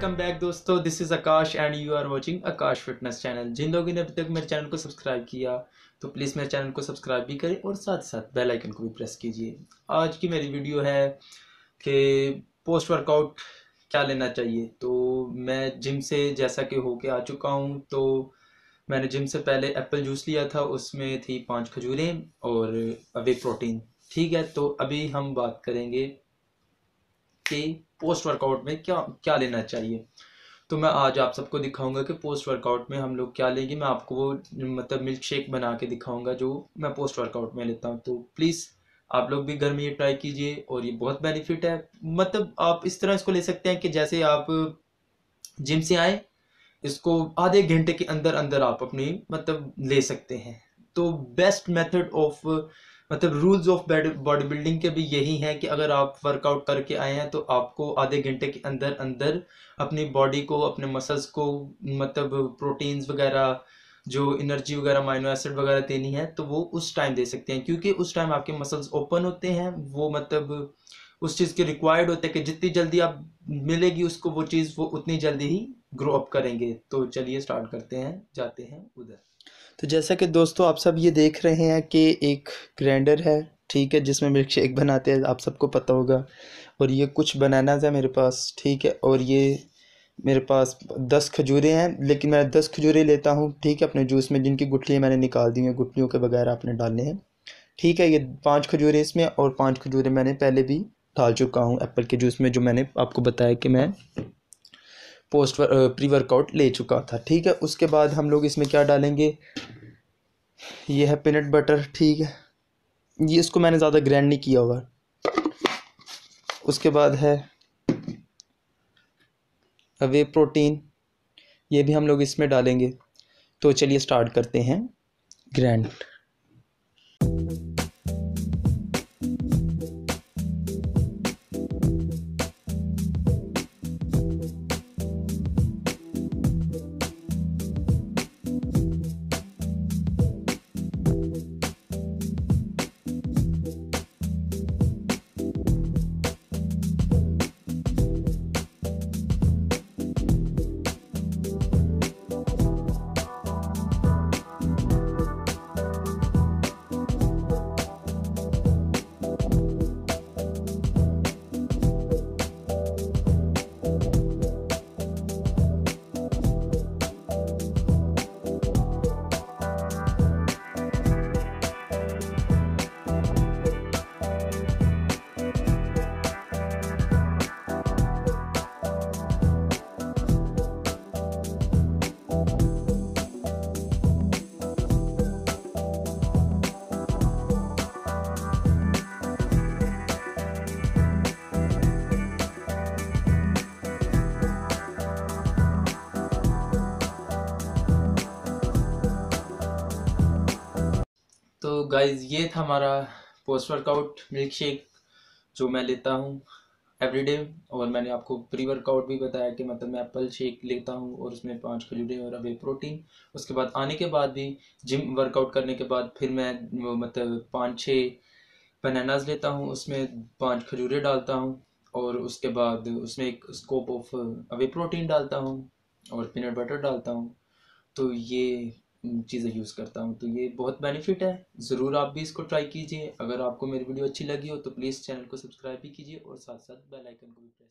दोस्तों. This is Akash and you are watching Akash fitness channel जिन लोगों ने अभी तक मेरे चैनल को सब्सक्राइब किया तो प्लीज़ मेरे चैनल को सब्सक्राइब भी करें और साथ साथ बेल आइकन को भी प्रेस कीजिए. आज की मेरी वीडियो है कि पोस्ट वर्कआउट क्या लेना चाहिए? तो मैं जिम से जैसा कि होके आ चुका हूँ तो मैंने जिम से पहले एप्पल जूस लिया था, उसमें थी पाँच खजूरें और अवे प्रोटीन ठीक है तो अभी हम बात करेंगे कि पोस्ट वर्कआउट में क्या क्या लेना चाहिए? तो मैं आज आप सबको दिखाऊँगा कि पोस्ट वर्कआउट में हम लोग क्या लेंगे। मैं आपको वो मतलब मिल्क शेक बना के दिखाऊँगा जो मैं पोस्ट वर्कआउट में लेता हूँ। तो प्लीज़ आप लोग भी घर में ये ट्राई कीजिए और ये बहुत बेनिफिट है। मतलब आप इस तरह इसको ले सकते हैं कि जैसे आप जिम से आए, इसको आधे घंटे के अंदर अंदर आप अपनी मतलब ले सकते हैं। तो बेस्ट मेथड ऑफ़ मतलब रूल्स ऑफ़ बॉडी बिल्डिंग के भी यही हैं कि अगर आप वर्कआउट करके आए हैं तो आपको आधे घंटे के अंदर अंदर अपनी बॉडी को, अपने मसल्स को मतलब प्रोटीन्स वगैरह, जो एनर्जी वगैरह माइनो एसिड वगैरह देनी है तो वो उस टाइम दे सकते हैं। क्योंकि उस टाइम आपके मसल्स ओपन होते हैं, वो मतलब उस चीज़ के रिक्वायर्ड होते हैं कि जितनी जल्दी आप मिलेगी उसको, वो चीज़ वो उतनी जल्दी ही ग्रो अप करेंगे। तो चलिए स्टार्ट करते हैं, जाते हैं उधर। तो जैसा कि दोस्तों आप सब ये देख रहे हैं कि एक ग्राइंडर है, ठीक है, जिसमें मिल्क शेक बनाते हैं, आप सबको पता होगा। और ये कुछ बनानाज है मेरे पास, ठीक है, और ये मेरे पास दस खजूरें हैं, लेकिन मैं दस खजूरें लेता हूँ, ठीक है, अपने जूस में, जिनकी गुठलियाँ मैंने निकाल दी हैं, गुठलियों के बगैर आपने डालने हैं। ठीक है, ये पाँच खजूरें इसमें, और पाँच खजूरें मैंने पहले भी डाल चुका हूँ, एप्पल के जूस में, जो मैंने आपको बताया कि मैं पोस्ट प्री वर्कआउट ले चुका था, ठीक है? उसके बाद हम लोग इसमें क्या डालेंगे? ये है पीनट बटर ठीक है? ये इसको मैंने ज़्यादा ग्रैंड नहीं किया हुआ। उसके बाद है वे प्रोटीन ये भी हम लोग इसमें डालेंगे। तो चलिए स्टार्ट करते हैं ग्रैंड तो गाइज़ ये था हमारा पोस्ट वर्कआउट मिल्क शेक जो मैं लेता हूँ एवरीडे और मैंने आपको प्री वर्कआउट भी बताया कि मतलब मैं एप्पल शेक लेता हूँ और उसमें पाँच खजूरे और अवे प्रोटीन उसके बाद आने के बाद भी जिम वर्कआउट करने के बाद फिर मैं मतलब पाँच छः बनानाज लेता हूँ, उसमें पाँच खजूरे डालता हूँ और उसके बाद उसमें एक स्कोप ऑफ़ अवे प्रोटीन डालता हूँ और पीनट बटर डालता हूँ। तो ये चीज़ें यूज़ करता हूँ तो ये बहुत बेनिफिट है। ज़रूर आप भी इसको ट्राई कीजिए। अगर आपको मेरी वीडियो अच्छी लगी हो तो प्लीज़ चैनल को सब्सक्राइब भी कीजिए और साथ साथ बेल आइकन को भी प्रेस